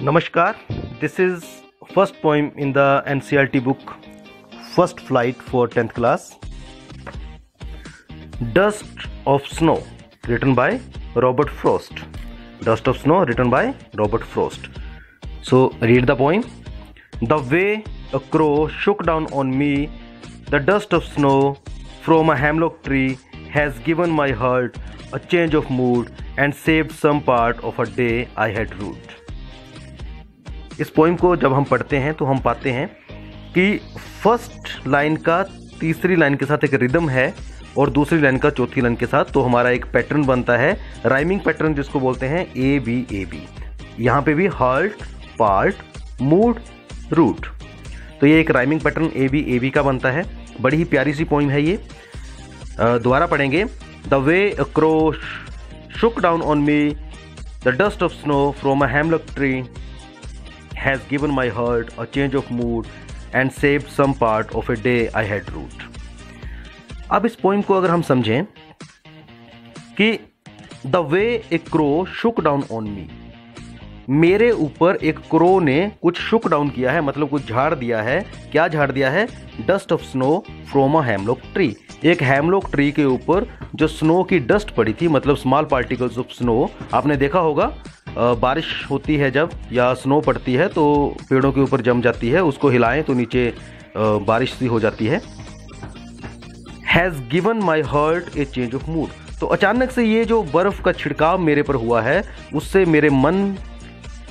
Namaskar, this is first poem in the NCRT book First Flight for 10th class. Dust of Snow, written by Robert Frost. Dust of Snow, written by Robert Frost. So, read the poem. The way a crow shook down on me, the dust of snow from a hemlock tree has given my heart a change of mood and saved some part of a day I had ruled. इस poem को जब हम पढ़ते हैं तो हम पाते हैं कि फ़र्स्ट लाइन का तीसरी लाइन के साथ एक रिदम है और दूसरी लाइन का चौथी लाइन के साथ तो हमारा एक पैटर्न बनता है राइमिंग पैटर्न जिसको बोलते हैं ए बी ए बी यहाँ पे भी हर्ट पार्ट मूड रूट तो ये एक rhyming pattern A B A B का बनता है। बड़ी ही प्यारी सी पोइम है ये। दोबारा पढ़ेंगे। The way a crow shook down on me the dust of snow from a hemlock tree has given my heart a change of mood and saved some part of a day I had root. अब इस poem को अगर हम समझें कि the way a crow shook down on me मेरे ऊपर एक क्रो ने कुछ शुक डाउन किया है मतलब कुछ झाड़ दिया है। क्या झाड़ दिया है? Dust of snow from a hemlock tree एक हैमलॉक ट्री के ऊपर जो स्नो की डस्ट पड़ी थी मतलब स्मॉल पार्टिकल्स ऑफ़ स्नो आपने देखा होगा? बारिश होती है जब या स्नो पड़ती है तो पेड़ों के ऊपर जम जाती है, उसको हिलाएँ तो नीचे बारिश सी हो जाती है। Has given my heart a change of mood तो अचानक से ये जो बर्फ़ का छिड़काव मेरे पर हुआ है, उससे मेरे मन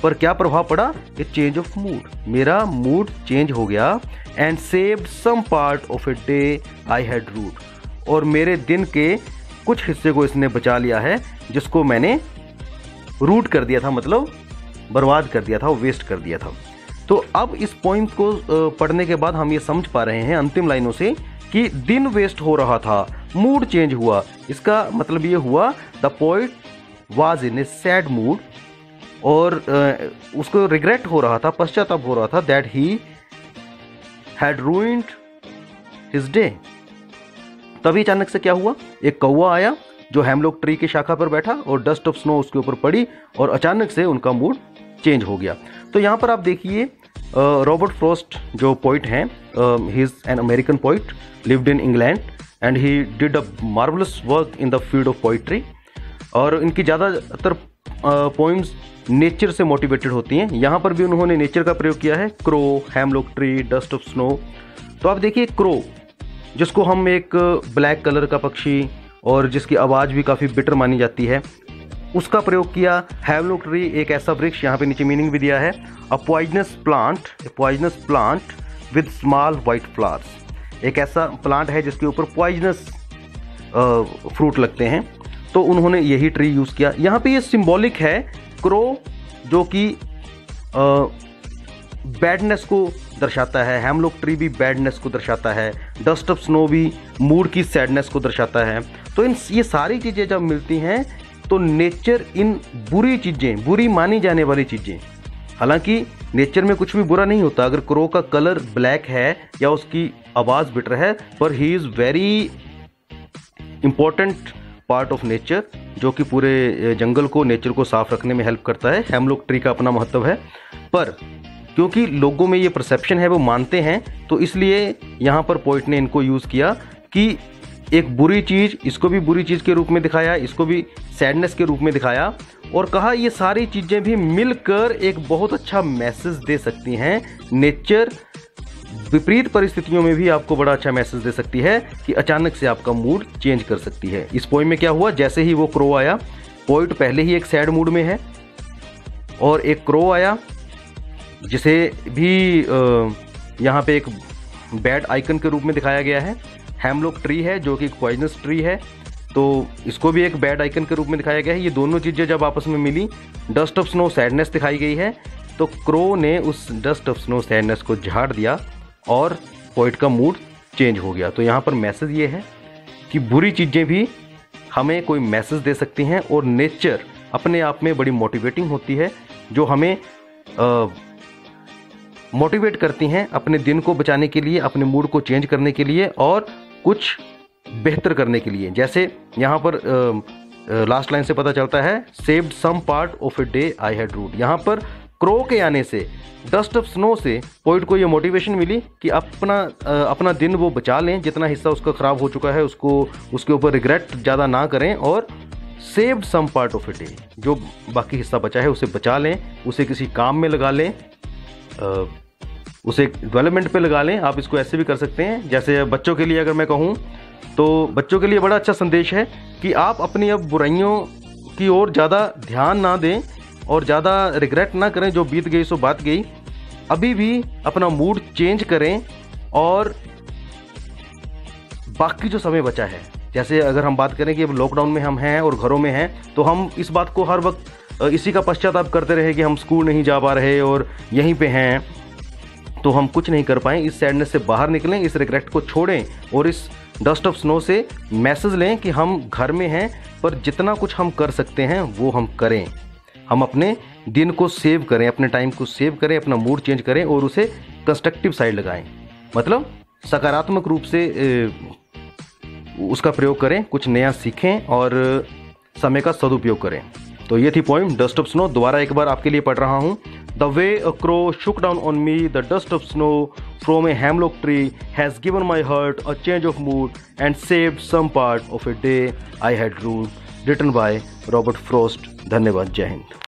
पर क्या प्रभाव पड़ा? ए चेंज ऑफ़ मूड मेरा मूड चेंज हो गया and saved some part of a day I had rued और मेरे दिन के कुछ हिस्से को इसने बचा लिया है, जिसको मैंने रूट कर दिया था मतलब बर्बाद कर दिया था वेस्ट कर दिया था। तो अब इस पॉइंट को पढ़ने के बाद हम ये समझ पा रहे हैं अंतिम लाइनों से कि दिन वेस्ट हो रहा था मूड चेंज हुआ। इसका मतलब ये हुआ the poet was in a sad mood और उसको रिग्रेट हो रहा था, पश्चाताप हो रहा था that he had ruined his day तभी अचानक से क्या हुआ? एक कौआ आया जो हेमलॉक ट्री की शाखा पर बैठा और डस्ट ऑफ़ स्नो उसके ऊपर पड़ी और अचानक से उनका मूड चेंज हो गया। तो यहाँ पर आप देखिए रॉबर्ट फ्रोस्ट जो पोइट हैं he is an American poet lived in England and he did a marvellous work in the field of poetry और इनकी ज़्यादातर पोइम्स नेचर से मोटिवेटेड होती हैं। यहाँ पर भी उन्होंने नेचर का प्रयोग किया है crow hemlock tree dust of snow तो आप देखिए क्रो जिसको हम एक ब्लैक कलर का पक्षी और जिसकी आवाज़ भी काफ़ी बिटर मानी जाती है। उसका प्रयोग किया हैवलॉक ट्री एक ऐसा वृक्ष, यहाँ पे नीचे मीनिंग भी दिया है। A poisonous plant a poisonous plant with small white flowers एक ऐसा प्लांट है जिसके ऊपर पॉइजनस फ्रूट लगते हैं। तो उन्होंने यही ट्री यूज़ किया। यहाँ पे ये सिंबॉलिक है क्रो जो कि बैडनेस को दर्शाता है हेमलॉक ट्री भी बैडनेस को दर्शाता है डस्ट ऑफ़ स्नो भी मूड की सैडनेस को दर्शाता है। तो इन ये सारी चीज़ें जब मिलती हैं तो नेचर इन बुरी चीज़ें, बुरी मानी जाने वाली चीज़ें। हालाँकि नेचर में कुछ भी बुरा नहीं होता, अगर क्रो का कलर ब्लैक है या उसकी आवाज़ बिटर है, पर he is very important part of nature जो कि पूरे जंगल को नेचर को साफ़ रखने में हेल्प करता है। हेमलॉक ट्री का अपना महत्व है। पर क्योंकि लोगों में ये परसेप्शन है, वो मानते हैं तो इसलिए यहाँ पर पोइट ने इनको यूज़ किया कि एक बुरी चीज़, इसको भी बुरी चीज़ के रूप में दिखाया, इसको भी सैडनेस के रूप में दिखाया और कहा, ये सारी चीज़ें भी मिलकर एक बहुत अच्छा मैसेज दे सकती हैं। नेचर विपरीत परिस्थितियों में भी आपको बड़ा अच्छा मैसेज दे सकती है कि अचानक से आपका मूड चेंज कर सकती है। इस पोइम में क्या हुआ? जैसे ही वो क्रो आया पोइट पहले ही एक सैड मूड में है और एक क्रो आया जिसे भी यहाँ पे एक बैड आइकन के रूप में दिखाया गया है। हेमलॉक ट्री है, जो कि पॉइजनस ट्री है। तो इसको भी एक बैड आइकन के रूप में दिखाया गया है। ये दोनों चीज़ें जब आपस में मिली डस्ट ऑफ़ स्नो सैडनेस दिखाई गई है। तो क्रो ने उस डस्ट ऑफ़ स्नो सैडनेस को झाड़ दिया और पोइट का मूड चेंज हो गया। तो यहाँ पर मैसेज ये है कि बुरी चीज़ें भी हमें कोई मैसेज दे सकती हैं और नेचर अपने आप में बड़ी मोटिवेटिंग होती है, जो हमें मोटिवेट करती हैं अपने दिन को बचाने के लिए, अपने मूड को चेंज करने के लिए और कुछ बेहतर करने के लिए। जैसे यहाँ पर लास्ट लाइन से पता चलता है saved some part of a day I had rued यहाँ पर क्रो के आने से डस्ट ऑफ़ स्नो से पोइट को ये मोटिवेशन मिली कि अपना अपना दिन वो बचा लें, जितना हिस्सा उसका ख़राब हो चुका है, उसको, उसके ऊपर रिग्रेट ज़्यादा ना करें और saved some part of a day जो बाकी हिस्सा बचा है, उसे बचा लें, उसे किसी काम में लगा लें उसे डेवलपमेंट पे लगा लें। आप इसको ऐसे भी कर सकते हैं। जैसे बच्चों के लिए अगर मैं कहूँ तो बच्चों के लिए बड़ा अच्छा संदेश है कि आप अपनी अब बुराइयों की ओर ज़्यादा ध्यान ना दें और ज़्यादा रिग्रेट ना करें जो बीत गई सो बात गई। अभी भी अपना मूड चेंज करें और बाकी जो समय बचा है, जैसे अगर हम बात करें कि अब लॉकडाउन में हम हैं और घरों में हैं तो हम इस बात को हर वक्त इसी का पश्चाताप करते रहे कि हम स्कूल नहीं जा पा रहे और यहीं पे हैं तो हम कुछ नहीं कर पाए। इस सैडनेस से बाहर निकलें, इस रिग्रेट को छोड़ें और इस डस्ट ऑफ़ स्नो से मैसेज लें कि हम घर में हैं, पर जितना कुछ हम कर सकते हैं, वो हम करें। हम अपने दिन को सेव करें, अपने टाइम को सेव करें, अपना मूड चेंज करें और उसे कंस्ट्रक्टिव साइड लगाएँ। मतलब सकारात्मक रूप से उसका प्रयोग करें, कुछ नया सीखें और समय का सदुपयोग करें। तो ये थी पॉइंट डस्ट ऑफ़ स्नो दोबारा एक बार आपके लिए पढ़ रहा हूँ. The way a crow shook down on me the dust of snow from a hemlock tree has given my heart a change of mood and save some part of a day I had rued written by Robert Frost धन्यवाद. जय हिंद.